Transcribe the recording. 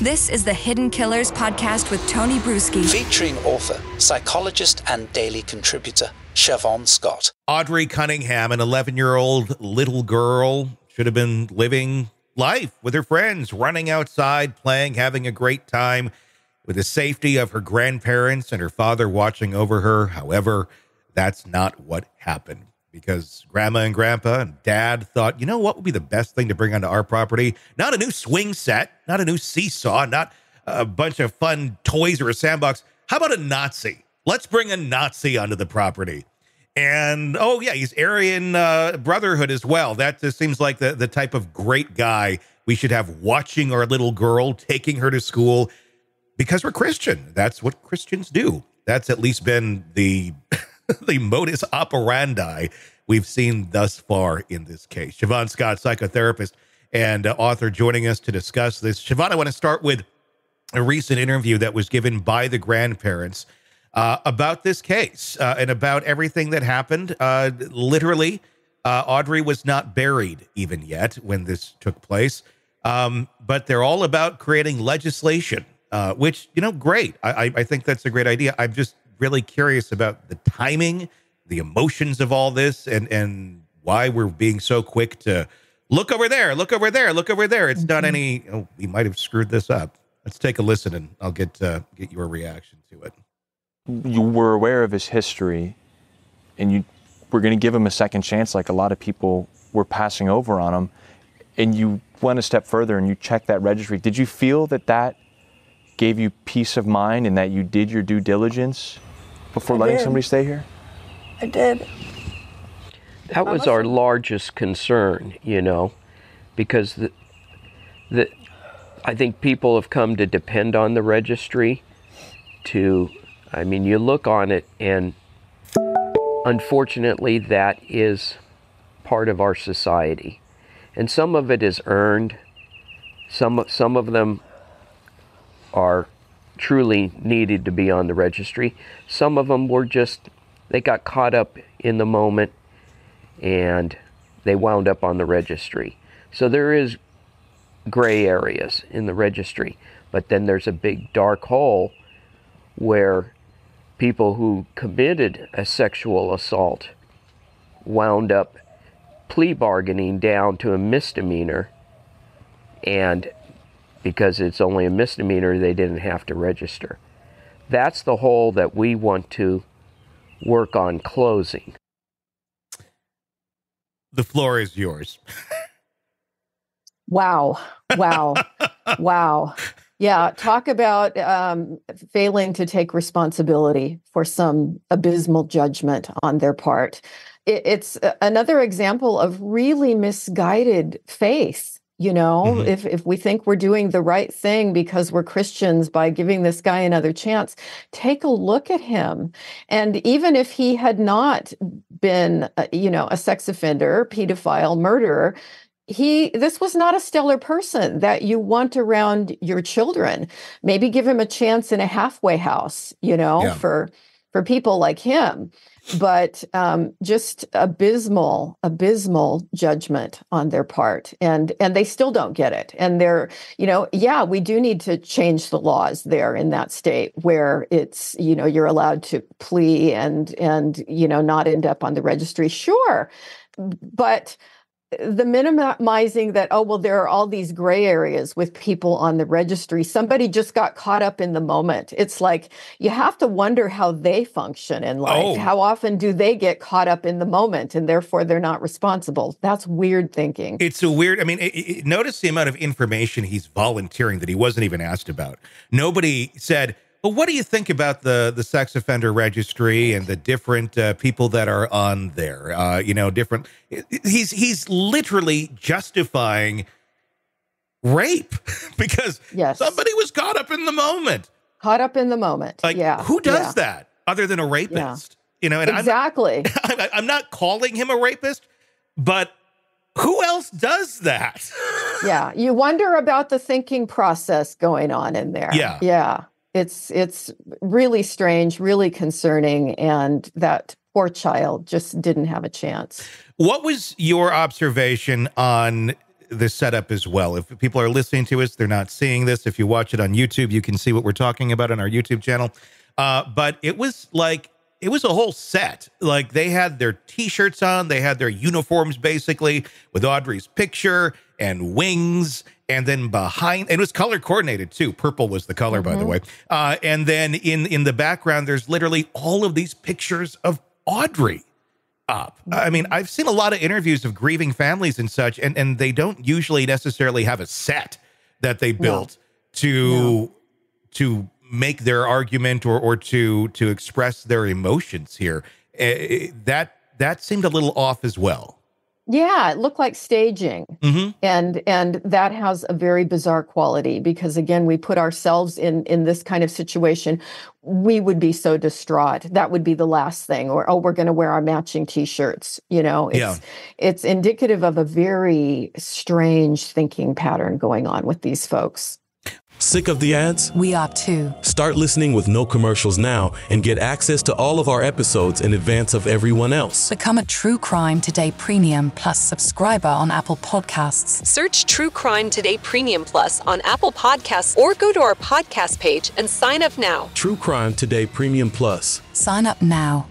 This is the Hidden Killers podcast with Tony Brueski. Featuring author, psychologist, and daily contributor, Shavaun Scott. Audrii Cunningham, an 11 year old little girl, should have been living life with her friends, running outside, playing, having a great time with the safety of her grandparents and her father watching over her. However, that's not what happened because grandma and grandpa and dad thought, you know what would be the best thing to bring onto our property? Not a new swing set, not a new seesaw, not a bunch of fun toys or a sandbox. How about a Nazi? Let's bring a Nazi onto the property. And oh yeah, he's Aryan uh, Brotherhood as well. That just seems like the the type of great guy we should have watching our little girl, taking her to school, because we're Christian. That's what Christians do. That's at least been the the modus operandi we've seen thus far in this case. Shavaun Scott, psychotherapist and uh, author, joining us to discuss this. Shavaun, I want to start with a recent interview that was given by the grandparents uh, about this case uh, and about everything that happened. Uh, literally, uh, Audrii was not buried even yet when this took place. Um, but they're all about creating legislation, uh, which, you know, great. I, I think that's a great idea. I'm just really curious about the timing, the emotions of all this, and and why we're being so quick to look over there, look over there, look over there. It's mm-hmm. not any. Oh, we might have screwed this up. Let's take a listen, and I'll get uh, get your reaction to it. You were aware of his history, and you were going to give him a second chance, like a lot of people were passing over on him, and you went a step further and you checked that registry. Did you feel that that gave you peace of mind and that you did your due diligence before I letting did. somebody stay here? I did. That was our largest concern, you know, because the, the, I think people have come to depend on the registry to, I mean, you look on it and unfortunately that is part of our society. And some of it is earned. Some, some of them are truly needed to be on the registry. Some of them were just, they got caught up in the moment and they wound up on the registry. So there is gray areas in the registry, but then there's a big dark hole where people who committed a sexual assault wound up plea bargaining down to a misdemeanor and because it's only a misdemeanor, they didn't have to register. That's the hole that we want to work on closing. The floor is yours. wow. Wow. wow. Yeah. Talk about um, failing to take responsibility for some abysmal judgment on their part. It, it's another example of really misguided faith you know mm-hmm. if if we think we're doing the right thing because we're christians by giving this guy another chance take a look at him and even if he had not been uh, you know a sex offender pedophile murderer he this was not a stellar person that you want around your children maybe give him a chance in a halfway house you know yeah. for for people like him but um, just abysmal, abysmal judgment on their part, and and they still don't get it. And they're, you know, yeah, we do need to change the laws there in that state where it's, you know, you're allowed to plea and and you know not end up on the registry. Sure, but the minimizing that oh well there are all these gray areas with people on the registry. Somebody just got caught up in the moment. It's like you have to wonder how they function in life. Oh. how often do they get caught up in the moment and therefore they're not responsible? That's weird thinking. It's a weird i mean it, it, notice the amount of information he's volunteering that he wasn't even asked about. Nobody said well, what do you think about the the sex offender registry and the different uh, people that are on there? Uh, you know, different. He's he's literally justifying rape because yes. somebody was caught up in the moment. Caught up in the moment. Like, yeah. Who does yeah. that other than a rapist? Yeah. You know, and exactly. I'm, I'm not calling him a rapist, but who else does that? yeah, you wonder about the thinking process going on in there. Yeah, yeah it's it's really strange, really concerning, and that poor child just didn't have a chance. What was your observation on the setup as well. If people are listening to us, they're not seeing this. If you watch it on YouTube, you can see what we're talking about on our YouTube channel. Uh, but it was like it was a whole set. Like they had their t-shirts on, they had their uniforms basically with Audrii's picture and wings. And then behind, and it was color coordinated too. Purple was the color, by the way. Uh, and then in in the background, there's literally all of these pictures of Audrii up. I mean, I've seen a lot of interviews of grieving families and such, and and they don't usually necessarily have a set that they built to to make their argument or or to to express their emotions here. Eh, that that seemed a little off as well. Yeah, it looked like staging. Mhm. And and that has a very bizarre quality because again, we put ourselves in in this kind of situation. We would be so distraught. That would be the last thing. Or oh, we're going to wear our matching t-shirts. You know, it's Yeah. it's indicative of a very strange thinking pattern going on with these folks. Sick of the ads? We are too. Start listening with no commercials now and get access to all of our episodes in advance of everyone else. Become a True Crime Today Premium Plus subscriber on Apple Podcasts. Search True Crime Today Premium Plus on Apple Podcasts or go to our podcast page and sign up now. True Crime Today Premium Plus. Sign up now.